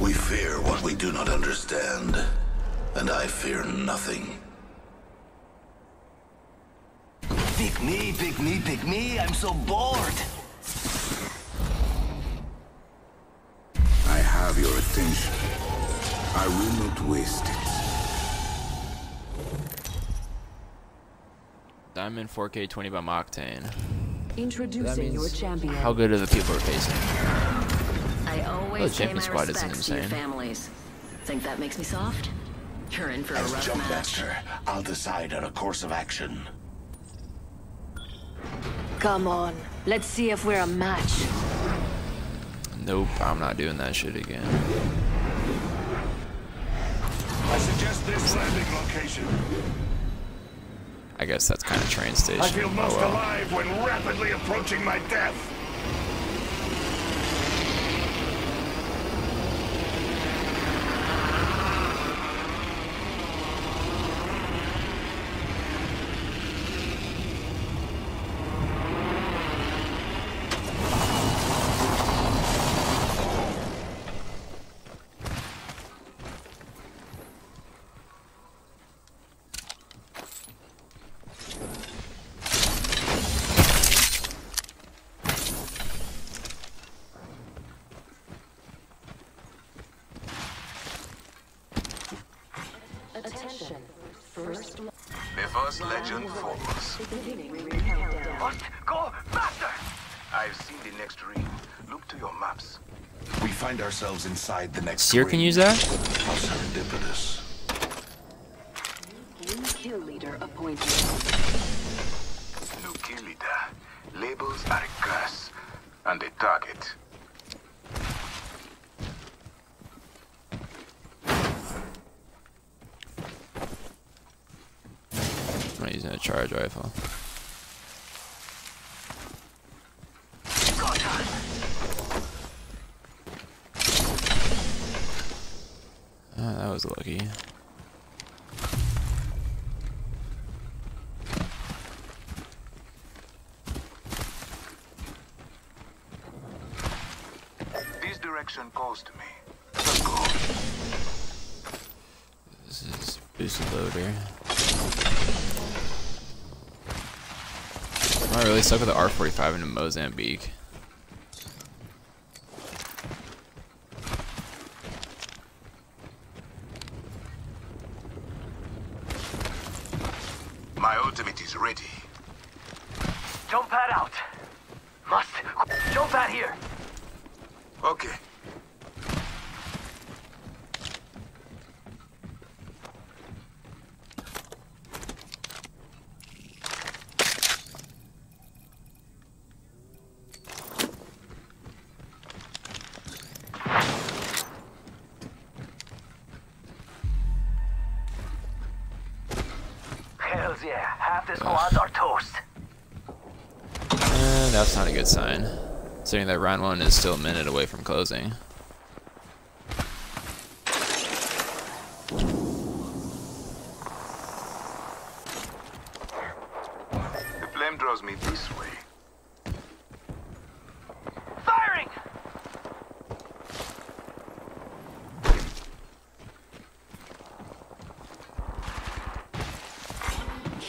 We fear what we do not understand, and I fear nothing. Pick me, pick me, pick me. I'm so bored. I have your attention. I will not waste it. Diamond 4K 20 by Moctane. Introducing your means champion. How good are the people we're facing? I always pay Champion my Squad isn't respects to your insane. families. Think that makes me soft? You're in for a rough jump match. master, I'll decide on a course of action. Come on, let's see if we're a match. Nope, I'm not doing that shit again. I suggest this landing location. I guess that's kind of train station. I feel most oh, well. alive when rapidly approaching my death. Attention. First The first legend falls. beginning. What? Go faster! I've seen the next ring. Look to your maps. We find ourselves inside the next Seer can ring. use that? How serendipitous. New kill leader appointed. New kill leader. Labels are a curse. And a target. Not using a charge rifle. Ah, that was lucky. This direction calls to me. Let's go. This is boosted loader. Am I really stuck with the R45 into Mozambique? Half the squads are toast. Eh, that's not a good sign. Considering that round one is still a minute away from closing. The flame draws me this way. Firing!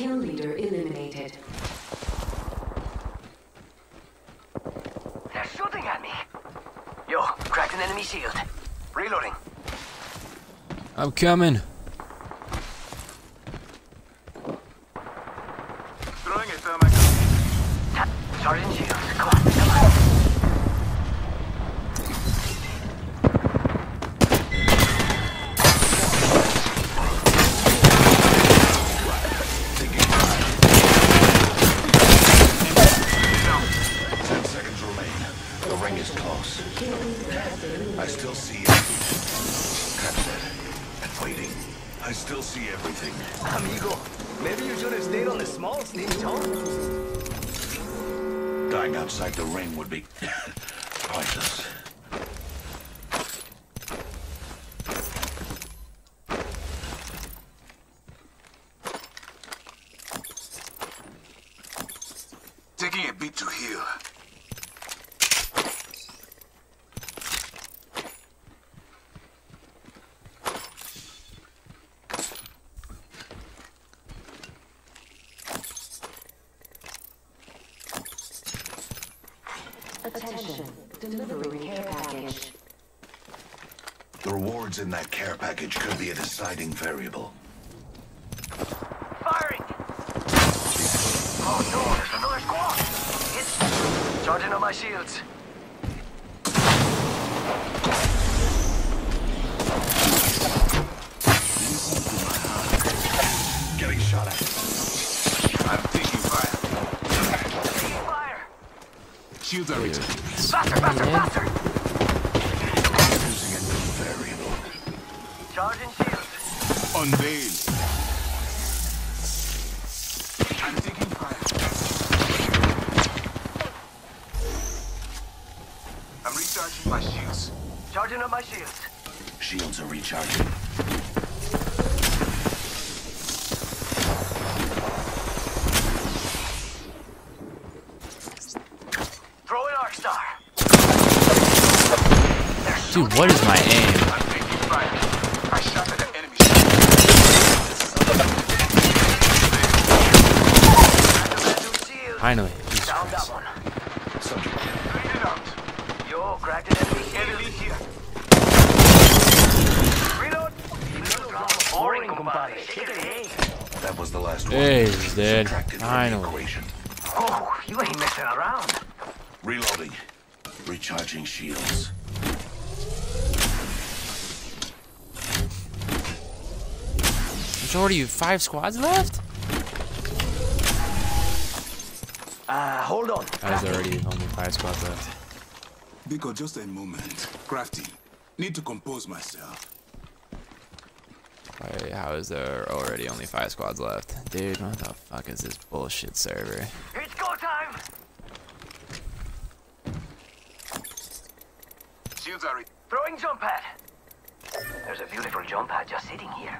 Kill leader eliminated. They're shooting at me. Yo, cracked an enemy shield. Reloading. I'm coming. Dying outside the ring would be pointless. Taking a beat to heal. Attention. Delivering care package. The rewards in that care package could be a deciding variable. Firing! Oh no, there's another squad! It's charging on my shields. Getting shot at. I'm taking fire. Taking fire! Shields are ready. Dude, what is my aim? I'm taking fire. I shot at an enemy shield. Shield. Finally. Jesus Down that Christ. one. Subject. Clean it out. Yo, cracked enemy. Enemy here. Reload. Boring, compadre. Shake hey. That was the last one. Hey, he's dead. Subtracted from the Finally. equation. Oh, you ain't messing around. Reloading. Recharging shields. Majority of five squads left? Uh, hold on. That was already only five squads left. Biko, just a moment. Crafty. Need to compose myself. Wait, how is there already only five squads left? Dude, what the fuck is this bullshit server? It's go time. Shields are ready. Throwing jump pad. There's a beautiful jump pad just sitting here.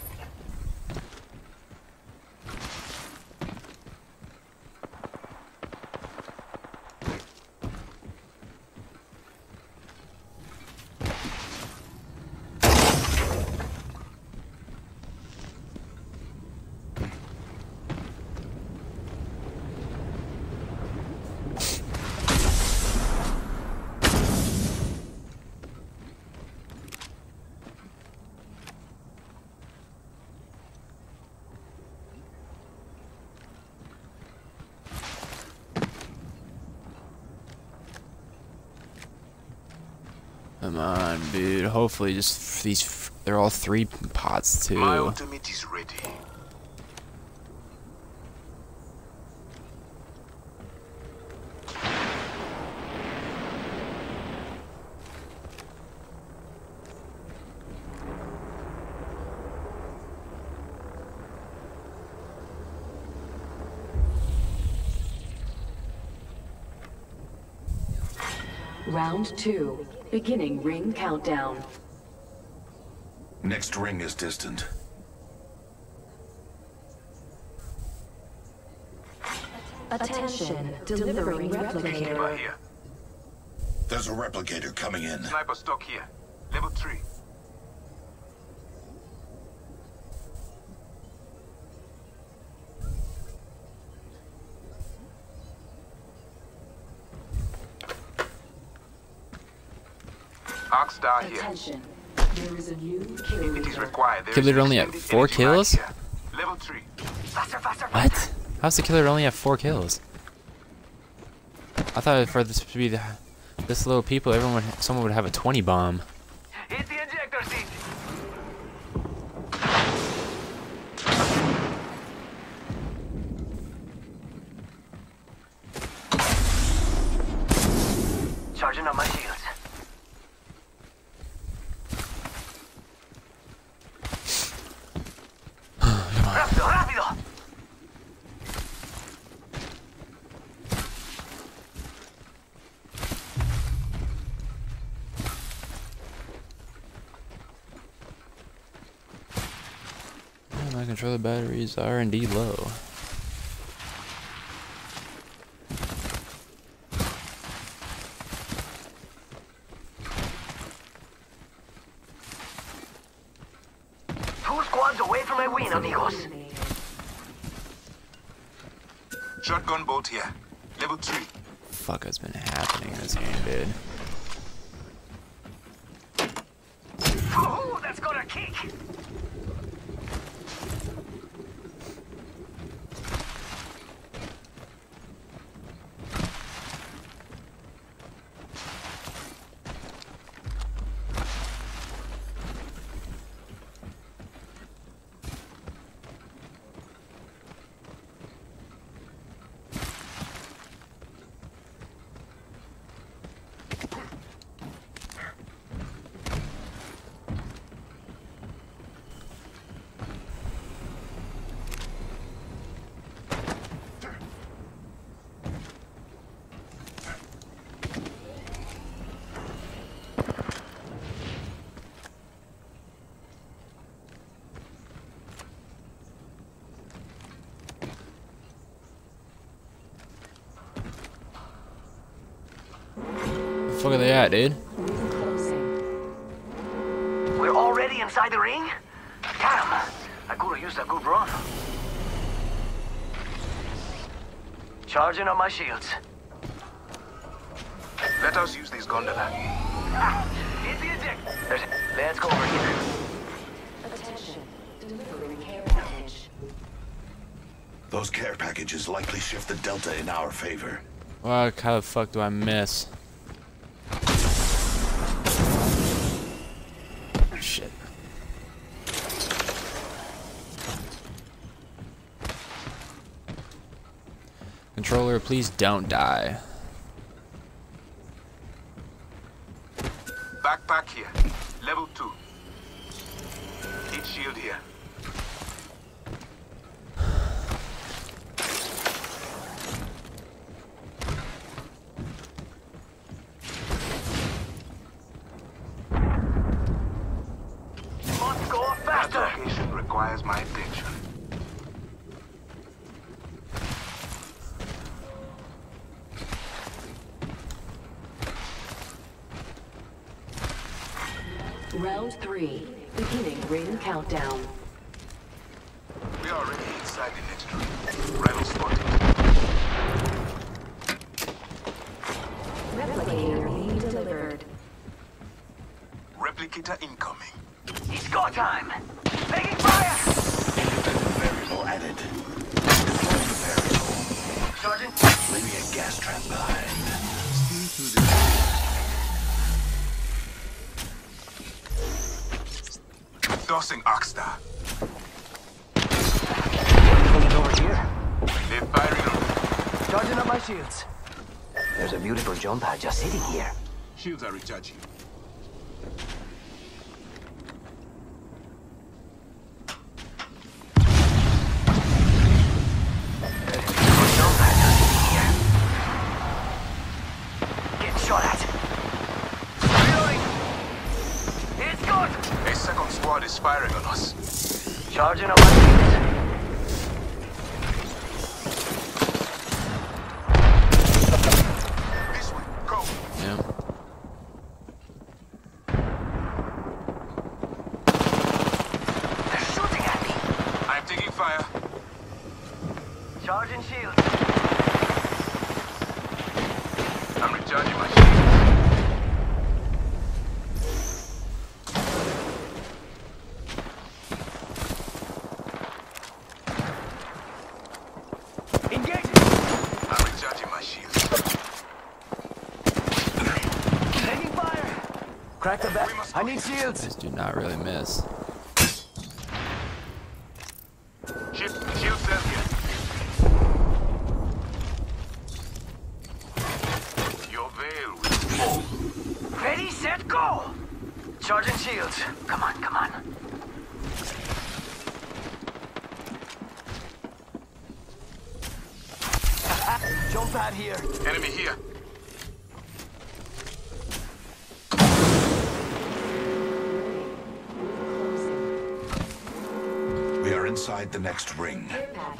Come on, dude. Hopefully, just these. They're all three pots too. My ultimate is ready. Round two. Beginning ring countdown. Next ring is distant. Attention. Delivering replicator. There's a replicator coming in. Sniper stock here. Level 3. Arc Star here. Attention. There is a new kill If it is required, there Killer is only at four kills? here. Level 3. Faster, faster, faster. What? How's the killer only have four kills? I thought for this to be the, this little people, everyone, would, someone would have a 20 bomb. Hit the ejector seat. Charging on my shields. rápido, rápido. Yeah, my controller batteries are indeed low. Two squads away from my win, amigos. Shotgun bolt here. Level 3. fuck has been happening in this game, dude? Oh, that's got a kick. The fuck are they at, dude? We're already inside the ring? Damn, I could have used a good run. Charging on my shields. Let us use these gondola. Ah, hit the eject. There's, let's go over here. Attention. Delivering care package. Those care packages likely shift the delta in our favor. Well, how the fuck do I miss? Shit. Controller, please don't die. Backpack here. Level 2. Heat shield here. Must go That faster. location requires my attention. Round three. Beginning ring countdown. We are already inside the next room. Rival spotted. Replicator being delivered. Replicator incoming. It's go time. Taking fire. Independent variable added. Deploying the variable. Sergeant, Leaving a gas trap behind. Dossing Arc Star. coming over here. They're firing on Charging up my shields. There's a beautiful jump pad just sitting here. Shields are recharging. Charging up my. This way. Go. Yeah. They're shooting at me. I'm taking fire. Charging shields. I'm recharging my shield. Engaging. I'm recharging my shield. Taking fire. Crack the back. I need shields. Just do not really miss. Shield, shield cell here. Your veil will fall. Ready, set, go. Charging shields. Come on, come on. Jump pad here. Enemy here. Inside the next ring.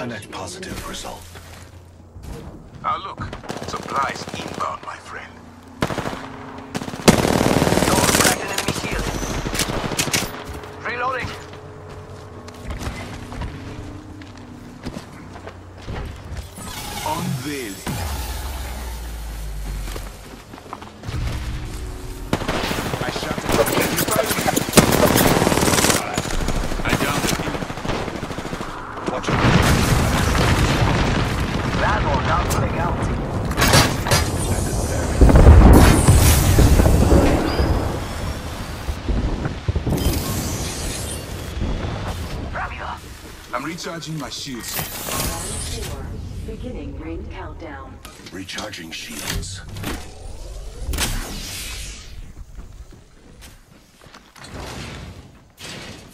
A net positive result. Ah, look. Supplies inbound, my friend. No, cracked an enemy shield. Reloading. Unveiling. Recharging my shields. Round four. Beginning ring countdown. Recharging shields.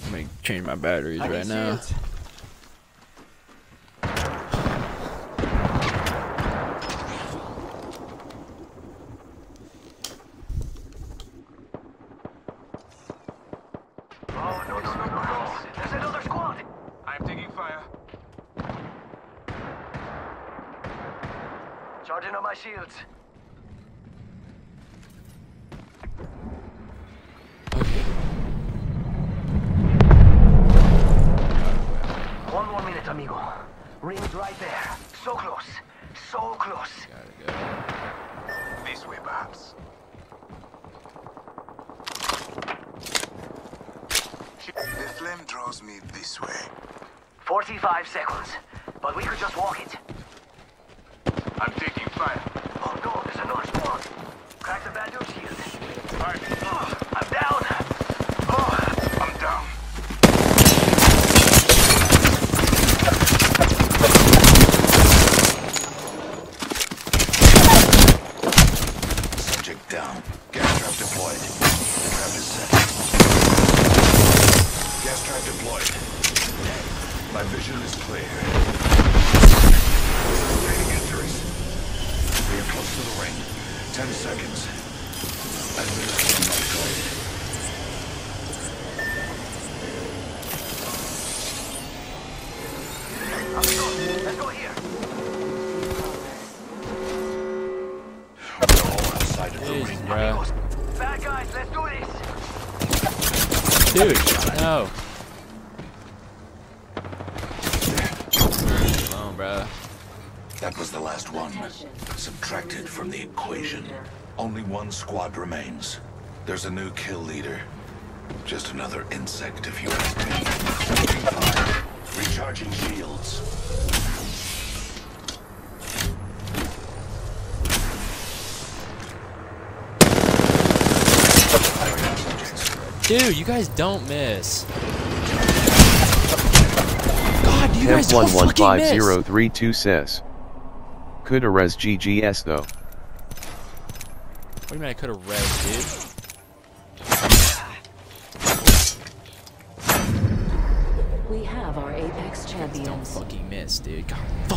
I'm gonna change my batteries right now no, no, no, no, no. There's another squad. I'm taking fire. Charging on my shields. Minute, amigo. Ring's right there. So close. So close. Go. This way, perhaps. The flame draws me this way. 45 seconds. But we could just walk it. I'm taking fire. Oh no, there's another squad. Crack the bad dude shield. Oh, I'm down. Oh, I'm down. Subject down. Gas trap deployed. Trap is set. Gas trap deployed. My vision is clear. Sustaining injuries. We are close to the ring. Ten seconds. Administering my Dude, no. Leave me alone, bruh. That was the last one. Subtracted from the equation. Only one squad remains. There's a new kill leader. Just another insect if you ask me. Recharging shields. Firing on subjects. Dude, you guys don't miss. God, you guys Temp don't fucking miss. 115032 says. Coulda res GGS though. What do you mean I could have res, dude? We have our Apex champions. Don't champions. fucking miss, dude. God fucking damn it.